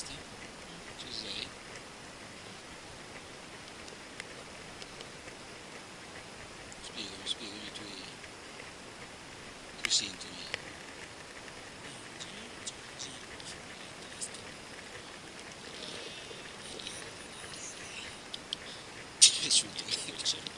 questa? Ci? Spiegami, spiegami i tuoi, i tuoi sintomi. Ti è piaciuto? Ti è piaciuto?